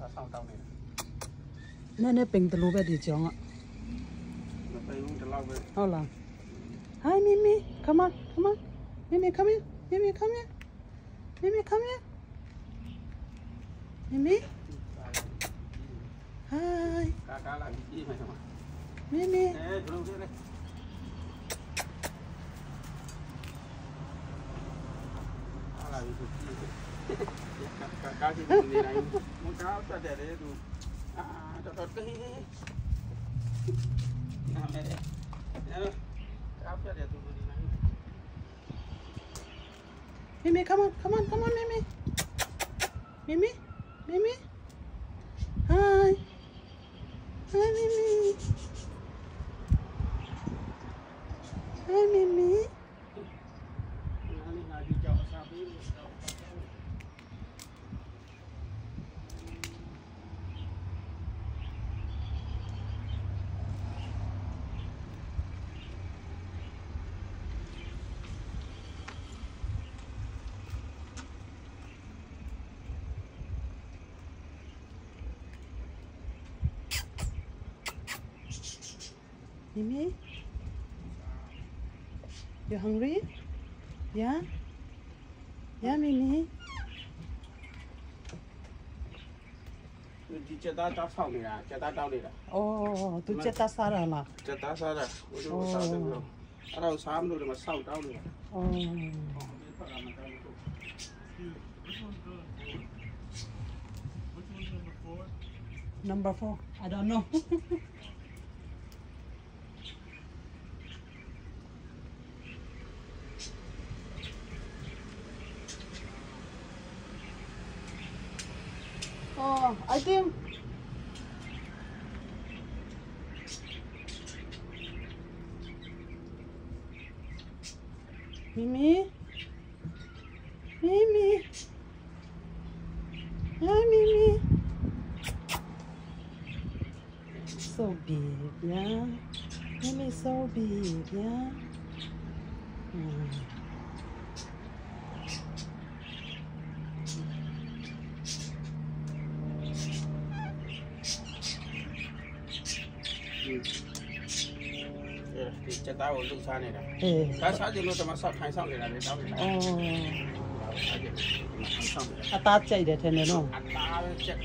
sao sao nè nè bình từ lúc về đi chồng ạ How long? Hi, Mimi. Come on, come on. Mimi, come here. Mimi, come here. Mimi, come here. Mimi. Hi. Mimi. Mimi. Cacau de mineiro ainda. Um carro. Ah, tá. Não, merece. Carro tá derendo. Mimi, come on, come on, come on, Mimi. Mimi, Mimi. Hi. Hi, Mimi. Hi, Mimi. Mimi? You hungry? Yeah? Yeah, Mimi? Oh, tu cheta sara la. Cheta sara. Oh. Arau sam lu ma sau tau ni. Oh. Number four. I don't know. oh, I think Mimi? Mimi? Hi, Mimi. So big, yeah? Mimi so big, yeah? Mm. ။ cho tao ở lưng xa này này. Ừ. Cá xã thì nó ờ. tao sắp hai xong này là tao này à ta chạy để thế này không à ta chạy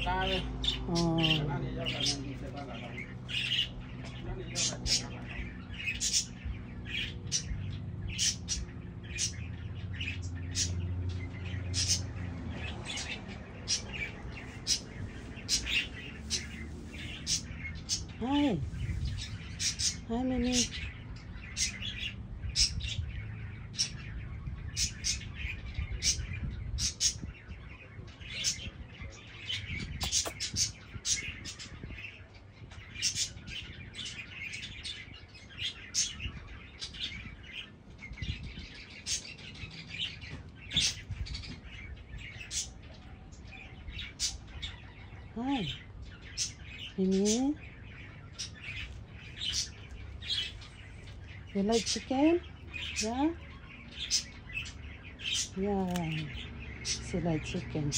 Hi. Ờ. Hi, Hi. Mimi. You like chicken? Yeah? Yeah. She like chicken.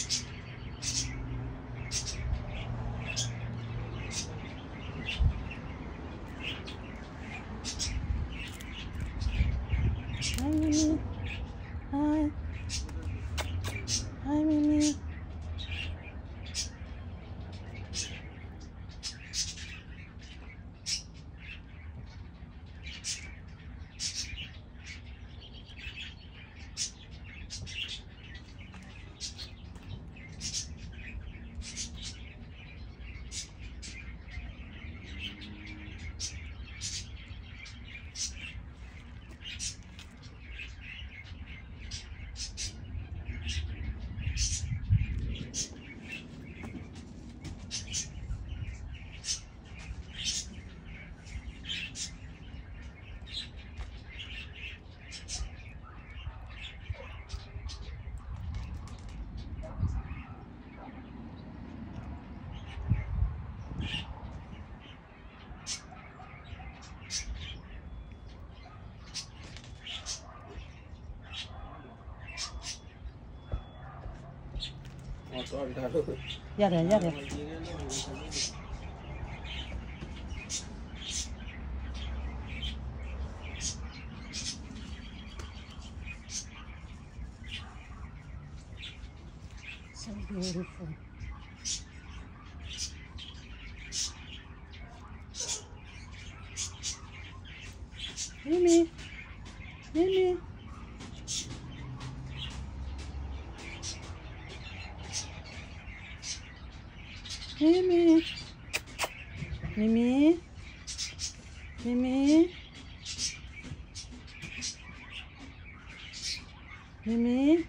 压点压点。So beautiful. Mimi, Mimi. Mimi. Mimi. Mimi. Mimi.